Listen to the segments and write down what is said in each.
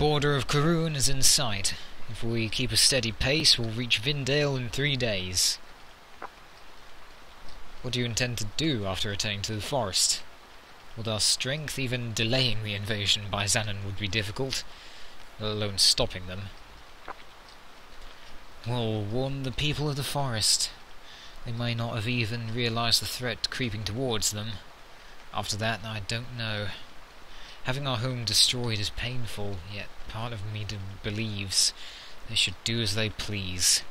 border of Karoon is in sight. If we keep a steady pace, we'll reach Vindale in three days. What do you intend to do after returning to the forest? With our strength, even delaying the invasion by Zanan would be difficult, let alone stopping them. We'll warn the people of the forest. They may not have even realized the threat creeping towards them. After that, I don't know. Having our home destroyed is painful, yet part of me believes they should do as they please.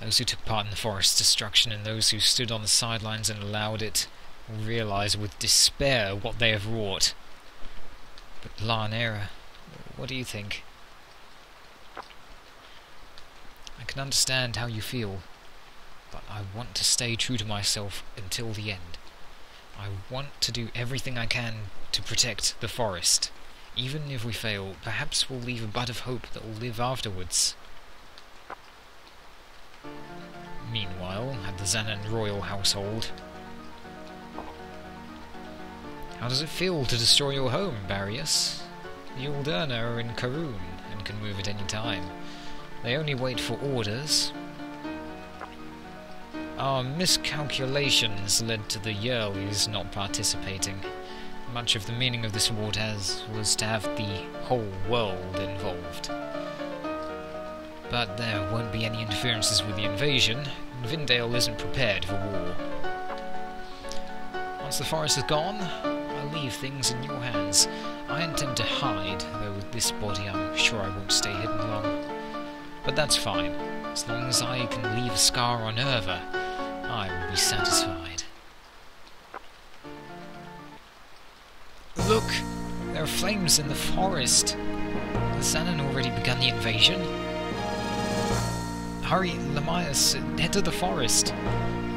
Those who took part in the forest's destruction and those who stood on the sidelines and allowed it will realize with despair what they have wrought. But Larnera, what do you think? I can understand how you feel, but I want to stay true to myself until the end. I want to do everything I can to protect the forest. Even if we fail, perhaps we'll leave a bud of hope that will live afterwards. Meanwhile, at the Zanan royal household... How does it feel to destroy your home, Barius? The Eulderna are in Karoon, and can move at any time. They only wait for orders. Our miscalculations led to the Yerles not participating. Much of the meaning of this award has was to have the whole world involved. But there won't be any interferences with the invasion, Vindale isn't prepared for war. Once the forest is gone, I'll leave things in your hands. I intend to hide, though with this body I'm sure I won't stay hidden long. But that's fine. As long as I can leave a scar on Irva, I will be satisfied. Look! There are flames in the forest! Has Zanan already begun the invasion? Hurry, Lomias, head to the forest.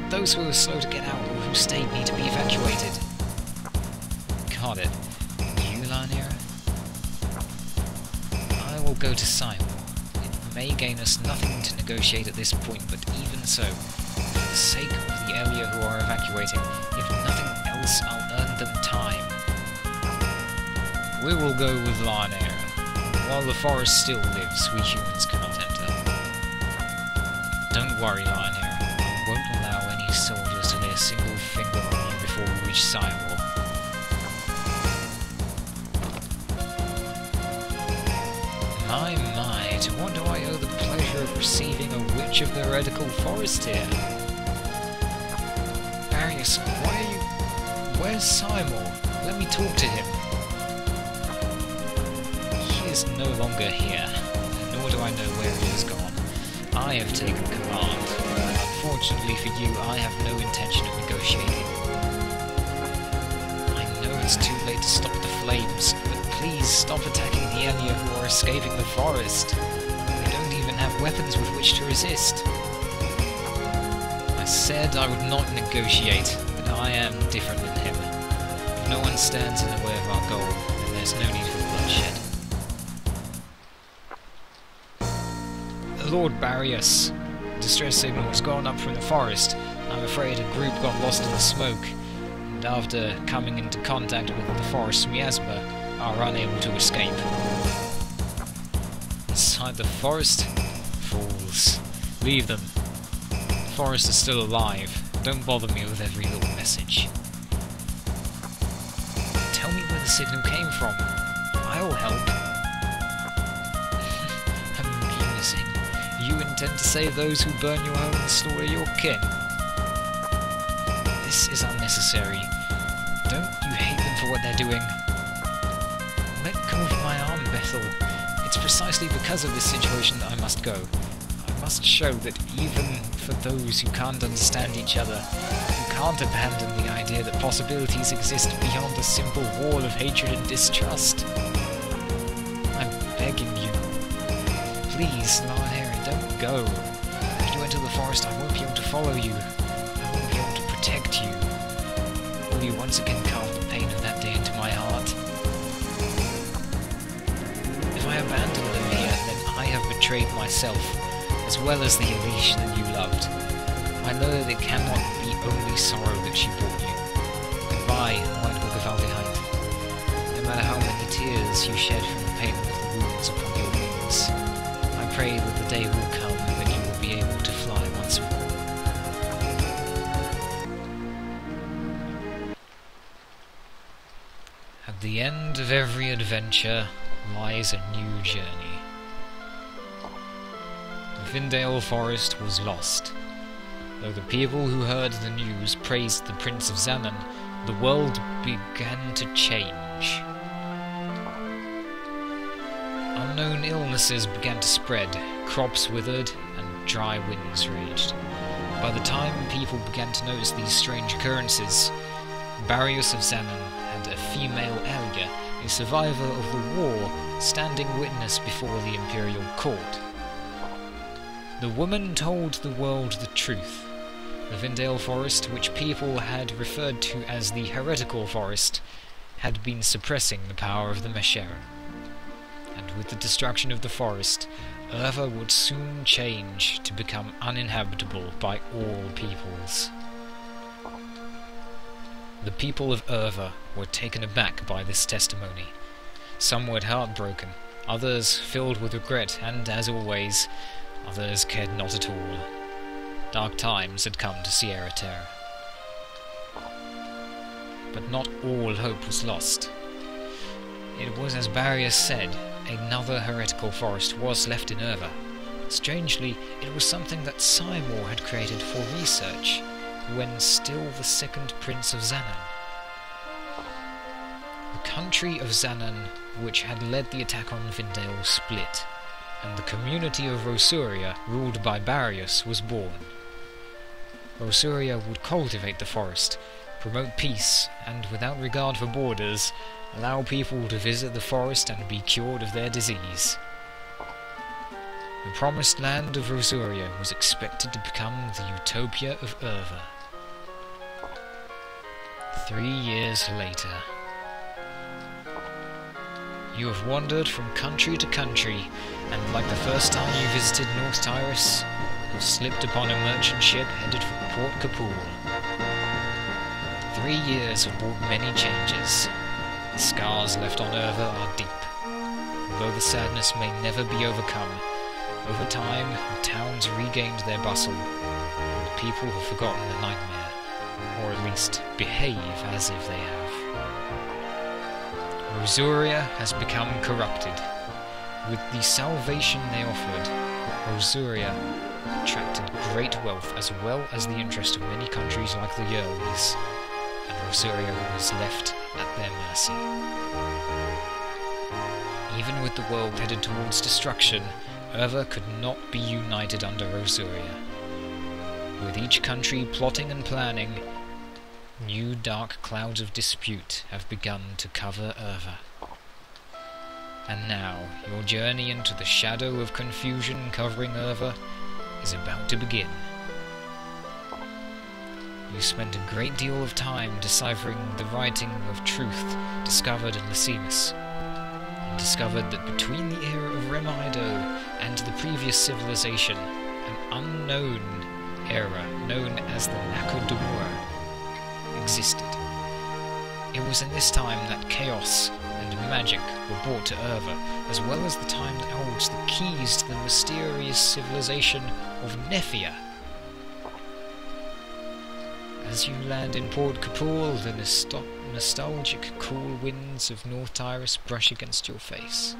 Those who are slow to get out or who stayed need to be evacuated. Got it. You, Larnera? I will go to Simon It may gain us nothing to negotiate at this point, but even so, the sake of the Elea who are evacuating, if nothing else, I'll earn them time. We will go with Larnera. While the forest still lives, we humans cannot enter. Don't worry, Larnera. I won't allow any soldiers to lay a single finger on you before we reach Cyril. My, my, to what do I owe the pleasure of receiving a witch of the heretical forest here? Why are you... Where's Seymour? Let me talk to him. He is no longer here, nor do I know where he has gone. I have taken command. Unfortunately for you, I have no intention of negotiating. I know it's too late to stop the flames, but please stop attacking the Elea who are escaping the forest. They don't even have weapons with which to resist. Said I would not negotiate, but I am different than him. No one stands in the way of our goal, then there's no need for bloodshed. Lord Barius, distress signal has gone up from the forest. I'm afraid a group got lost in the smoke, and after coming into contact with the forest miasma, are unable to escape. Inside the forest? Fools. Leave them. Forest is still alive. Don't bother me with every little message. Tell me where the signal came from. I'll help. Amusing. You intend to save those who burn your home and slaughter your kin. This is unnecessary. Don't you hate them for what they're doing? Let go of my arm, Bethel. It's precisely because of this situation that I must go. Must show that even for those who can't understand each other, who can't abandon the idea that possibilities exist beyond a simple wall of hatred and distrust. I'm begging you. Please, Larnera, don't go. If you enter the forest, I won't be able to follow you. I won't be able to protect you. Will you once again carve the pain of that day into my heart? If I abandon them here, then I have betrayed myself, as well as the that you loved. I know that it cannot be only sorrow that she brought you. Goodbye, White Hawk of. No matter how many tears you shed from the pain of the wounds upon your wings. I pray that the day will come when you will be able to fly once more. At the end of every adventure lies a new journey. Vindale Forest was lost. Though the people who heard the news praised the Prince of Zanan, the world began to change. Unknown illnesses began to spread, crops withered, and dry winds raged. By the time people began to notice these strange occurrences, Barius of Zanan and a female Elea, a survivor of the war, standing witness before the imperial court. The woman told the world the truth. The Vindale Forest, which people had referred to as the Heretical Forest, had been suppressing the power of the Meshera. And with the destruction of the forest, Irva would soon change to become uninhabitable by all peoples. The people of Irva were taken aback by this testimony. Some were heartbroken, others filled with regret, and, as always, others cared not at all. Dark times had come to Sierra Terra. But not all hope was lost. It was as Barius said, another heretical forest was left in Irva. Strangely, it was something that Seymour had created for research, when still the second prince of Zanan. The country of Zanan, which had led the attack on Vindale, split, and the community of Rosuria, ruled by Barius, was born. Rosuria would cultivate the forest, promote peace, and without regard for borders, allow people to visit the forest and be cured of their disease. The promised land of Rosuria was expected to become the utopia of Irva. Three years later. You have wandered from country to country, and like the first time you visited North Tyris, you slipped upon a merchant ship headed for Port Kapul. Three years have brought many changes. The scars left on Irva are deep. Although the sadness may never be overcome, over time the towns regained their bustle, and the people have forgotten the nightmare, or at least behave as if they have. Rosuria has become corrupted. With the salvation they offered, Rosuria attracted great wealth as well as the interest of many countries like the Yerles, and Rosuria was left at their mercy. Even with the world headed towards destruction, Irva could not be united under Rosuria. With each country plotting and planning, new dark clouds of dispute have begun to cover Irva. And now, your journey into the shadow of confusion covering Irva is about to begin. You spent a great deal of time deciphering the writing of truth discovered in Lesimas, and discovered that between the era of Remido and the previous civilization, an unknown era known as the Nakodumura existed. It was in this time that chaos and magic were brought to Irva, as well as the time that holds the keys to the mysterious civilization of Nefia. As you land in Port Kapul, the nostal nostalgic cool winds of North Tyris brush against your face.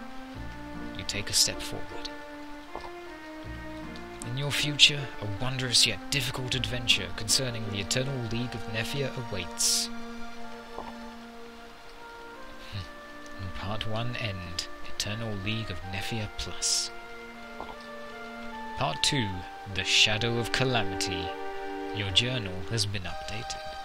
You take a step forward. In your future, a wondrous yet difficult adventure concerning the Eternal League of Nefia awaits. Hmm. Part 1 End Eternal League of Nefia Plus. Part 2 The Shadow of Calamity. Your journal has been updated.